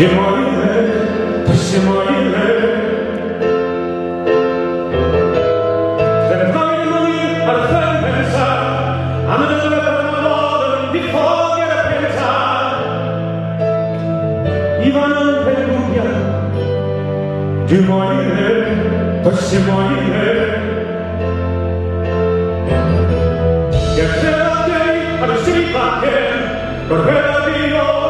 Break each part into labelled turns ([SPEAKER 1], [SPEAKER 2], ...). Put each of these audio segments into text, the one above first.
[SPEAKER 1] Και μωρήνε, τη συμμωρήνε Δεν ευκάλλει μόνοι αρθέν πέντσα Αν δεν με παραμόδων Και ξέρατε, δύο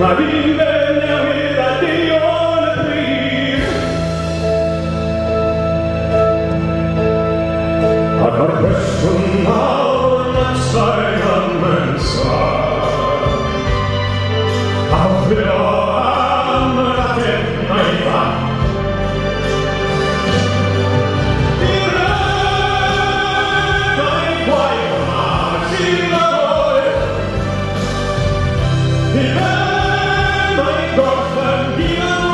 [SPEAKER 1] ma vive mia vita Dio ne prim ad arpessun aur nat sai Doch von dir